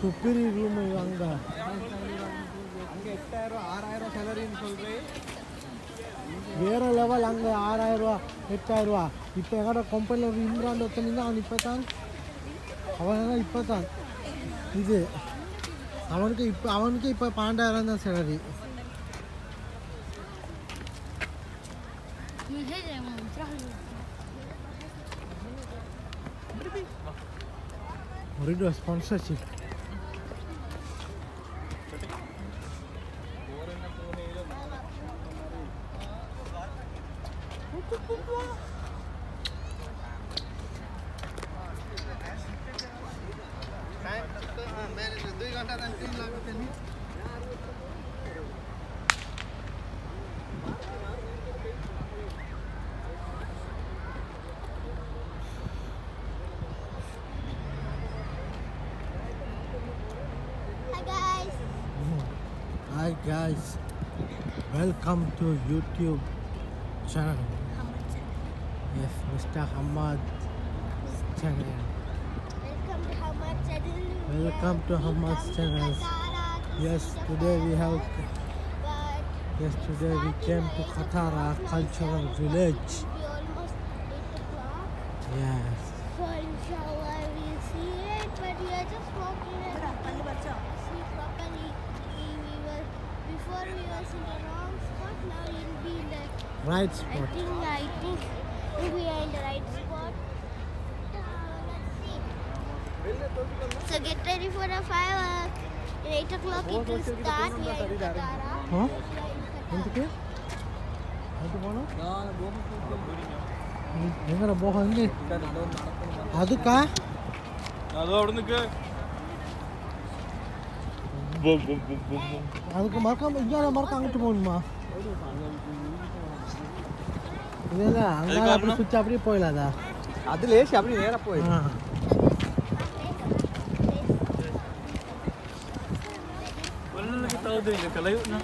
சுப்பீரி room அங்கே அங்கே எட்டாயிரம் ஆறாயிரம் சேலரின்னு சொல்கிறேன் வேற லெவல் அங்கே ஆறாயிரம் ரூபா எட்டாயிரம் ரூபா இப்போ எங்கட கம்பெனியில் இம்ரான் ஒருத்தனிங்க அவன் இப்போ தான் அவன் இப்போ தான் இது அவனுக்கு இப்போ அவனுக்கு இப்போ பன்னெண்டாயிரம் தான் சேலரி ஒரு Rüdüs Panşaçı welcome to YouTube channel. Yes, Mr. Hamad channel. Welcome to Hamad channel. Welcome to Hamad's channel. Yes, today we have. Yes, today we came to Katara Cultural Village. we almost 8 o'clock. Yes. So inshallah we'll see it. But we are just walking before we in the wrong spot, now we'll be in the right spot. I think, I think we are in the right spot. Uh, so get ready for the firework. At uh, 8 o'clock it will start. We are in Katara. Huh? ఎందుకే అది పోనా ఎక్కడ పోహండి అదుకా అదో అడుగుకే அதுக்கு மறக்காம இங்கே மறக்க அங்கிட்டு போகணுமா? இல்லை அங்கே அப்படி சுவிட்ச் அப்படியே போயிடாதா அது லேசி அப்படியே நேராக போயிடும் tahu வாங்க. kalau yuk nah.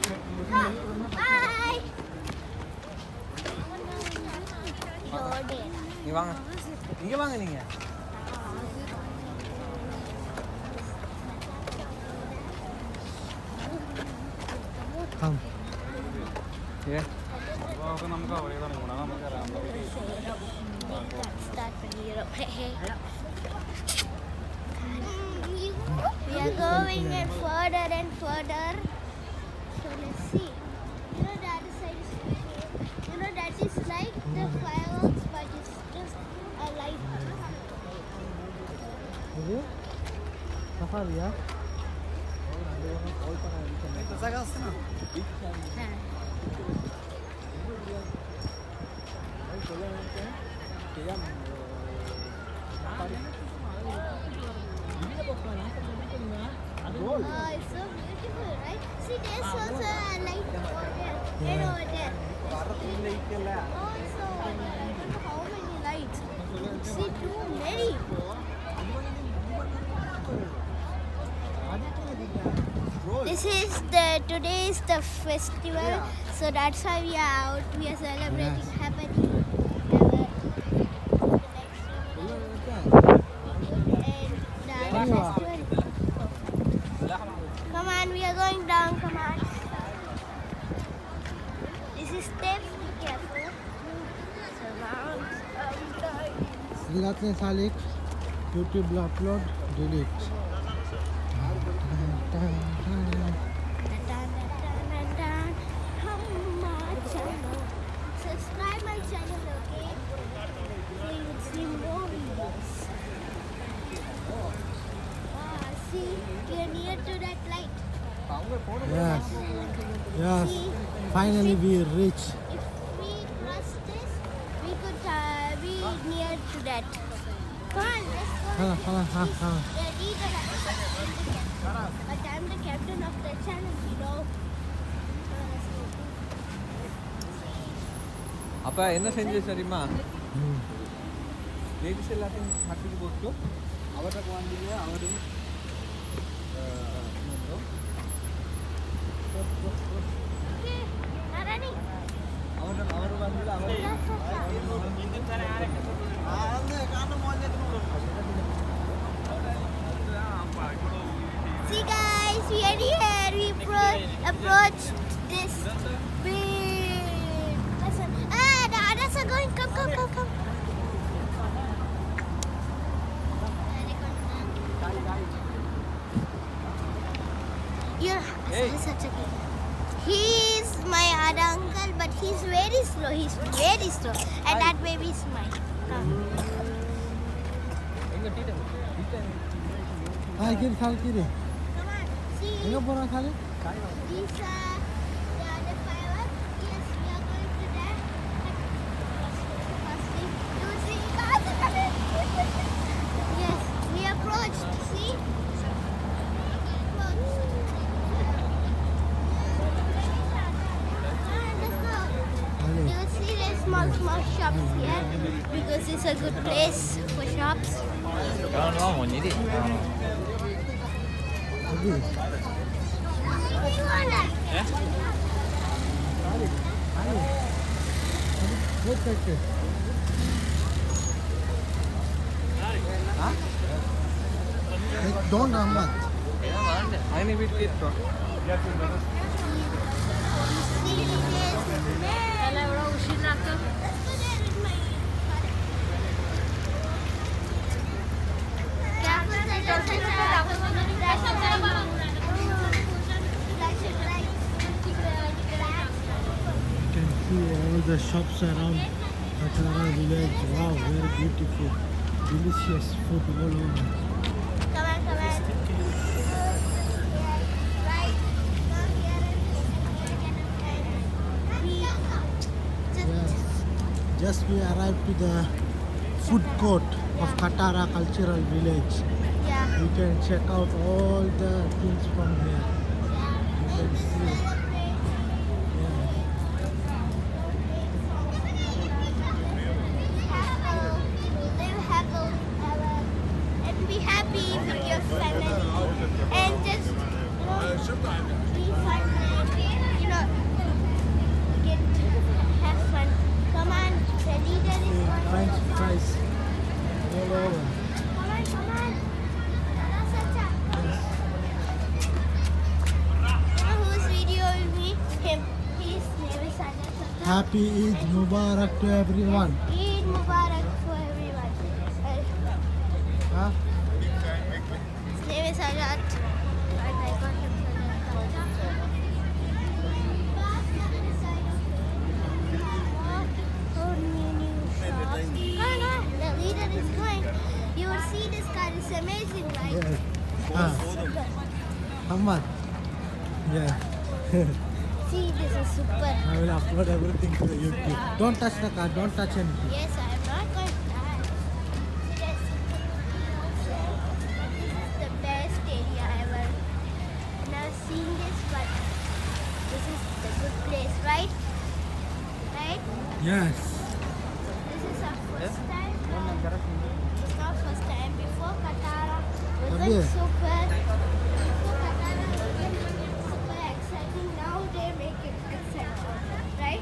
We are going and further and further. So let's see. You know that is other you know that is like the fireworks but it's just a light. Safari, yeah? Oh, it's so beautiful, right? See, there's ah, also a light over there and over there. Also, I don't know how many lights. See, too many. This is the today is the festival, so that's why we are out. We are celebrating Yes. happening. And the festival. Come on, we are going down. Come on. This is steps. Be careful. Surround. Silatnya salik YouTube upload delete yes yes See, finally we reach if we cross this, we could uh, be near to that. Come on, let's go. hala hala ha ha Ready, the But I'm the captain of the channel, you know. அப்போ என்ன செஞ்சு சரிம்மா ம். Ladies எல்லாத்தையும் ஹட்டுக்கு போட்டு அவர்கிட்ட வாங்கிட்டு அவரும் Hey. He's my other uncle, but he's very slow. He's very slow. And Hi. that baby is mine. Come. Hi, get Come on. See. These are a good place for shops. Down long one, you did. Don't Ahmad. I need it. Yeah. All the shops around Katara village. Wow, very beautiful. Delicious food all over. Come on, come on. Just we arrived to the food court of Katara Cultural Village. You can check out all the things from here. You can see. Happily and be happy with your family and just you know be fun you know get have fun. Come on, the leader is See. French fries all over. Come on, come on. Sacha. You know who's videoing me? Him. His name is Sajid. Happy Eid Mubarak to everyone. Eid Mubarak for everyone. Uh, Huh? His name is Ajat. And I got him new, new. Come on, the leader is going. You will see this car is amazing, right? Yes. Ah, Ahmad. Yeah. See, this is super. I will upload everything to YouTube. Don't touch the car. Don't touch anything. Yes, I am not going to. Yes. This is the best area ever. I've seen this, but this is the good place, right? Right? Yes. This is our first time. It's not first time. Before Katara wasn't Okay. super. Before Katara wasn't super exciting. Now they make it exciting, right?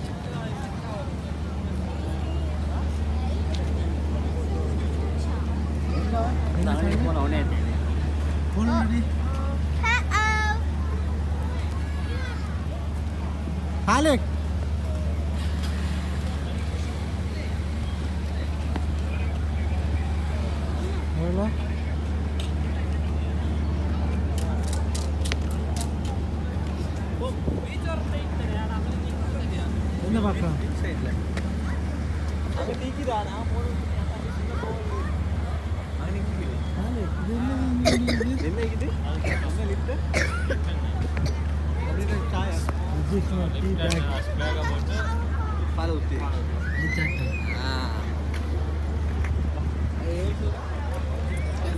This is not tea bag. It's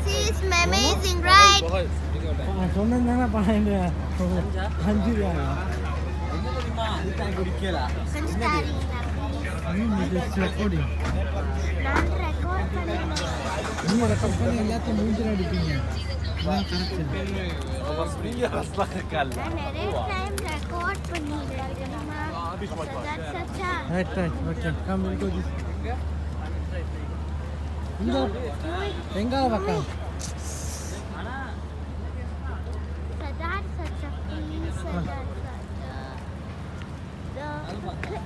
See, it's amazing, right? சொன்னேன் தானே பன்னெண்டு அஞ்சு ரூபாயா I'm starting recording நான் record பண்ணணும் நீங்க record பண்ணி எல்லாத்தையும் மூஞ்சில் அடிப்பீங்க அதான் Right, right, right. Come, we go this way. Hang on, Vakka.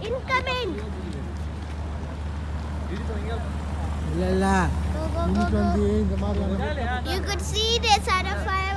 Incoming! You could see this at a fire.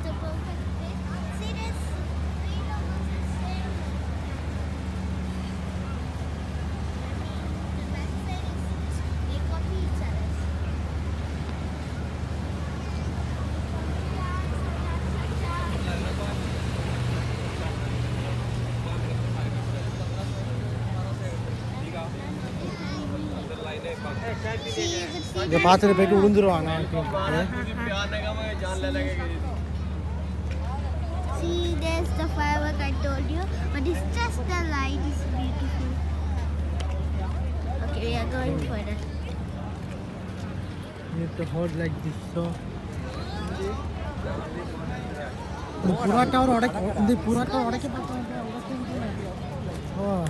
you could see இதை பார்த்துட்டு போயிட்டு விழுந்துருவாங்க See, there's the firework I told you, but it's just the light is beautiful. Okay, we are going further. need to hold like this so இந்த புறாட்டாவை உடைக்க இந்த புறாட்டாவை உடைக்க பார்த்தாங்க ஓ Uh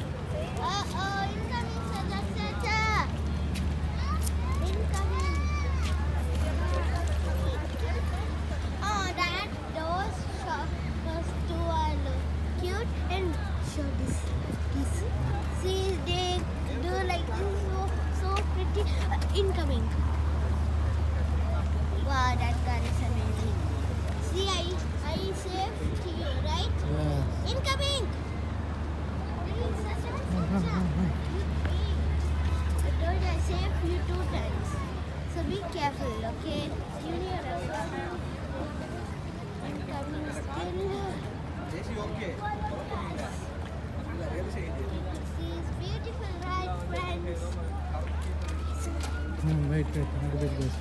Hmm, wait, wait, not a bit this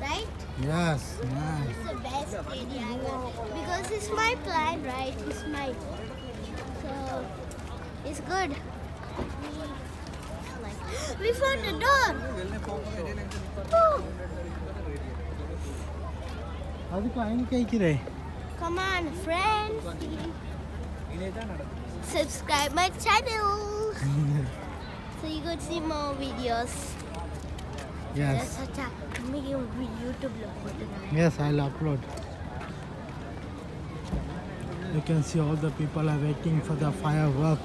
right? Yes, nice. It's the best because it's my plan, right? It's my so it's good. We found the door. Oh. Come on friends. Subscribe my channel. So you could see more videos. Yes. YouTube Yes I'll upload. You can see all the people are waiting for the firework.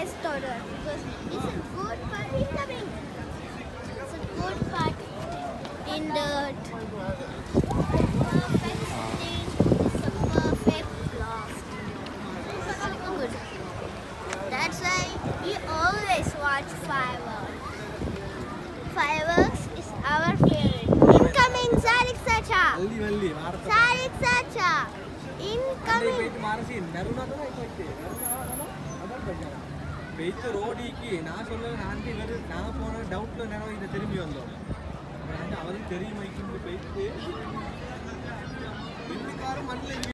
because it's a good part in. It's a good part in the perfect stage. It's a. Good. That's why we always watch fireworks. Fireworks is our favorite. Incoming Salik Sacha. Salik Sacha. பெய்த ரோடிக்கு நான் சொல்ல நான்கு பேர் நான் போன டவுட்ல நேரம் இதை திரும்பி வந்தோம். அவருக்கு தெரியும் வைக்கும் பெய்த்து